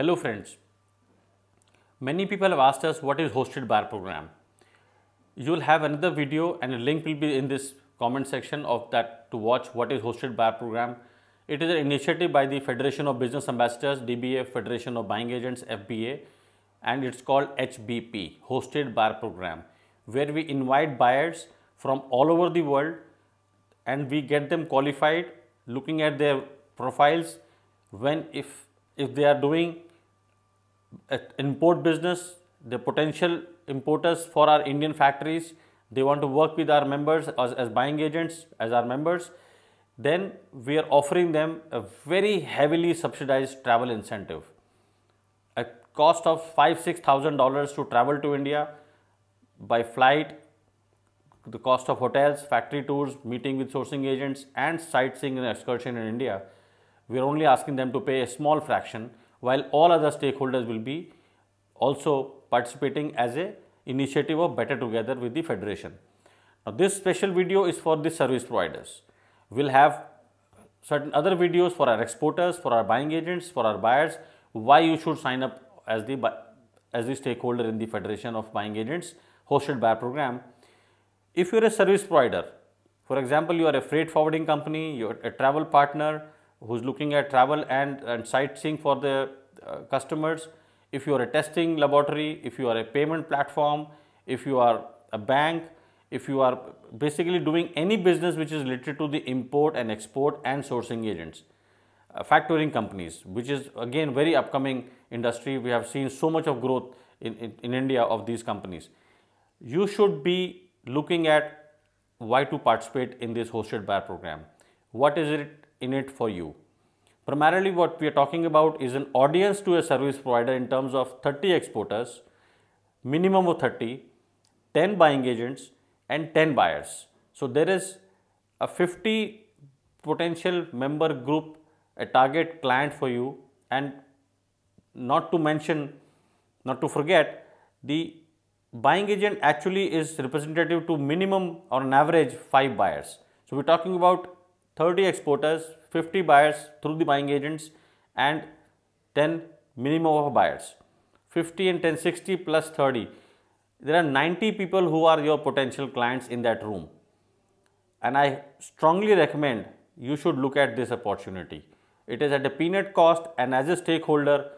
Hello friends. Many people have asked us what is hosted buyer program. You will have another video and a link will be in this comment section of that to watch what is hosted buyer program. It is an initiative by the Federation of Business Ambassadors, DBA, Federation of Buying Agents, FBA and it's called HBP, hosted buyer program where we invite buyers from all over the world and we get them qualified looking at their profiles when if if they are doing import business the potential importers for our indian factories they want to work with our members as, as buying agents as our members then we are offering them a very heavily subsidized travel incentive. A cost of five six thousand dollars to travel to india by flight the cost of hotels, factory tours, meeting with sourcing agents and sightseeing and excursion in India, we are only asking them to pay a small fraction while all other stakeholders will be also participating as a initiative of Better Together with the Federation. Now this special video is for the service providers. We'll have certain other videos for our exporters, for our buying agents, for our buyers, why you should sign up as the as the stakeholder in the Federation of Buying Agents hosted buyer program if you're a service provider, for example, you are a freight forwarding company, you're a travel partner who's looking at travel and, and sightseeing for the customers, if you are a testing laboratory, if you are a payment platform, if you are a bank, if you are basically doing any business which is related to the import and export and sourcing agents, uh, factoring companies, which is again very upcoming industry. We have seen so much of growth in, in, in India of these companies. You should be looking at why to participate in this hosted buyer program. What is it in it for you? Primarily what we are talking about is an audience to a service provider in terms of 30 exporters, minimum of 30, 10 buying agents and 10 buyers. So there is a 50 potential member group, a target client for you and not to mention, not to forget the buying agent actually is representative to minimum or an average 5 buyers. So, we are talking about 30 exporters, 50 buyers through the buying agents and 10 minimum of buyers. 50 and 10, 60 plus 30. There are 90 people who are your potential clients in that room. And I strongly recommend you should look at this opportunity. It is at a peanut cost and as a stakeholder,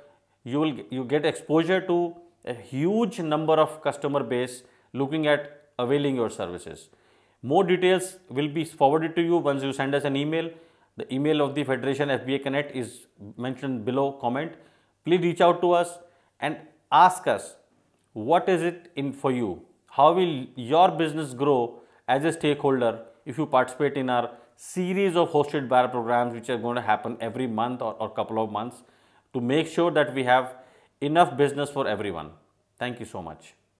you will you get exposure to a huge number of customer base looking at availing your services. More details will be forwarded to you once you send us an email. The email of the Federation FBA Connect is mentioned below comment. Please reach out to us and ask us what is it in for you? How will your business grow as a stakeholder if you participate in our series of hosted buyer programs which are going to happen every month or, or couple of months to make sure that we have enough business for everyone. Thank you so much.